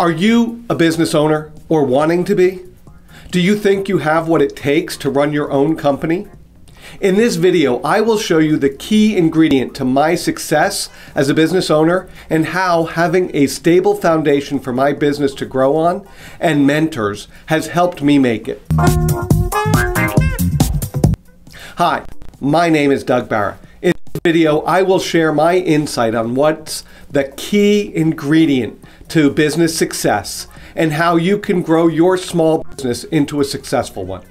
Are you a business owner or wanting to be? Do you think you have what it takes to run your own company? In this video, I will show you the key ingredient to my success as a business owner and how having a stable foundation for my business to grow on and mentors has helped me make it. Hi, my name is Doug Barra. Video, I will share my insight on what's the key ingredient to business success and how you can grow your small business into a successful one.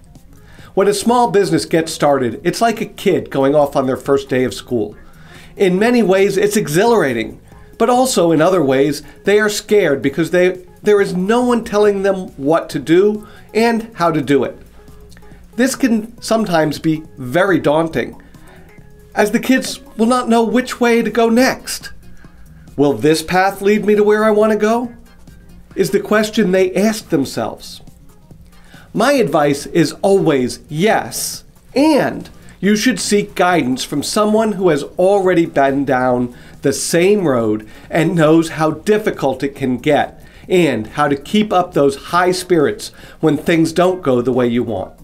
When a small business gets started, it's like a kid going off on their first day of school. In many ways, it's exhilarating, but also in other ways, they are scared because they, there is no one telling them what to do and how to do it. This can sometimes be very daunting, as the kids will not know which way to go next. Will this path lead me to where I want to go? Is the question they ask themselves. My advice is always yes, and you should seek guidance from someone who has already been down the same road and knows how difficult it can get and how to keep up those high spirits when things don't go the way you want.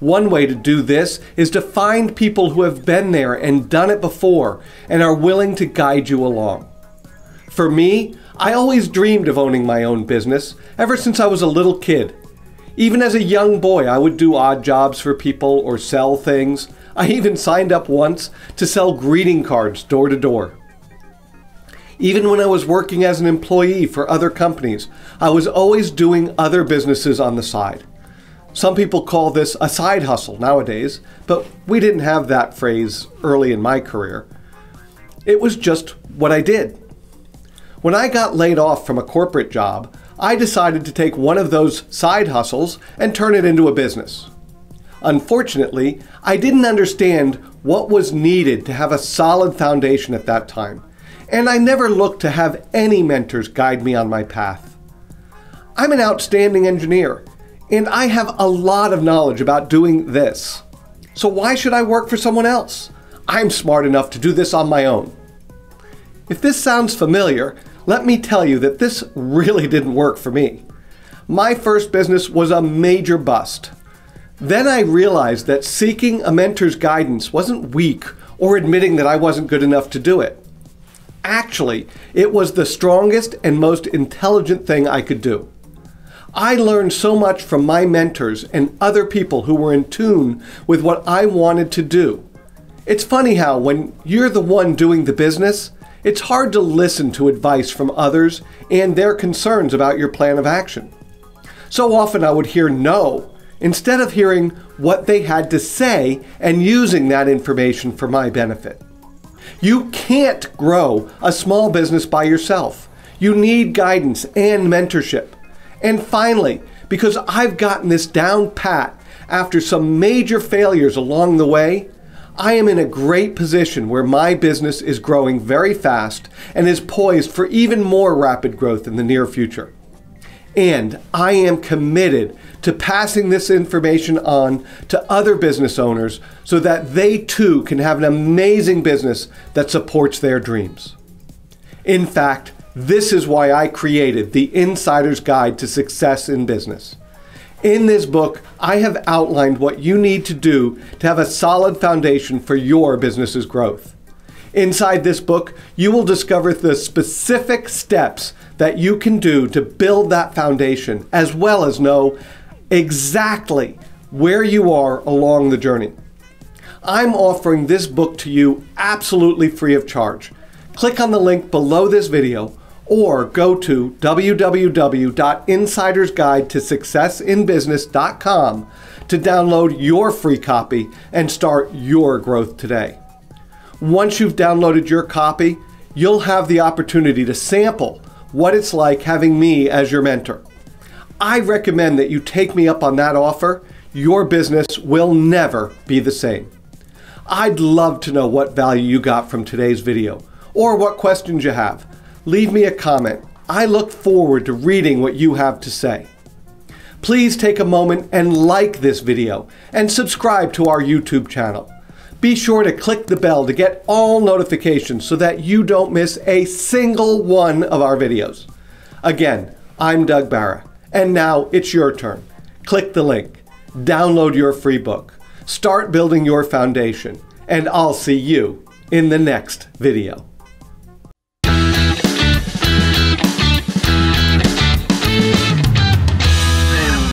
One way to do this is to find people who have been there and done it before and are willing to guide you along. For me, I always dreamed of owning my own business ever since I was a little kid. Even as a young boy, I would do odd jobs for people or sell things. I even signed up once to sell greeting cards door to door. Even when I was working as an employee for other companies, I was always doing other businesses on the side. Some people call this a side hustle nowadays, but we didn't have that phrase early in my career. It was just what I did. When I got laid off from a corporate job, I decided to take one of those side hustles and turn it into a business. Unfortunately, I didn't understand what was needed to have a solid foundation at that time, and I never looked to have any mentors guide me on my path. I'm an outstanding engineer, and I have a lot of knowledge about doing this. So why should I work for someone else? I'm smart enough to do this on my own. If this sounds familiar, let me tell you that this really didn't work for me. My first business was a major bust. Then I realized that seeking a mentor's guidance wasn't weak or admitting that I wasn't good enough to do it. Actually, it was the strongest and most intelligent thing I could do. I learned so much from my mentors and other people who were in tune with what I wanted to do. It's funny how, when you're the one doing the business, it's hard to listen to advice from others and their concerns about your plan of action. So often I would hear no instead of hearing what they had to say and using that information for my benefit. You can't grow a small business by yourself. You need guidance and mentorship. And finally, because I've gotten this down pat after some major failures along the way, I am in a great position where my business is growing very fast and is poised for even more rapid growth in the near future. And I am committed to passing this information on to other business owners so that they too can have an amazing business that supports their dreams. In fact, this is why I created the Insider's Guide to Success in Business. In this book, I have outlined what you need to do to have a solid foundation for your business's growth. Inside this book, you will discover the specific steps that you can do to build that foundation, as well as know exactly where you are along the journey. I'm offering this book to you absolutely free of charge. Click on the link below this video or go to www.insidersguidetosuccessinbusiness.com to download your free copy and start your growth today. Once you've downloaded your copy, you'll have the opportunity to sample what it's like having me as your mentor. I recommend that you take me up on that offer. Your business will never be the same. I'd love to know what value you got from today's video or what questions you have leave me a comment. I look forward to reading what you have to say. Please take a moment and like this video and subscribe to our YouTube channel. Be sure to click the bell to get all notifications so that you don't miss a single one of our videos. Again, I'm Doug Barra, and now it's your turn. Click the link, download your free book, start building your foundation, and I'll see you in the next video.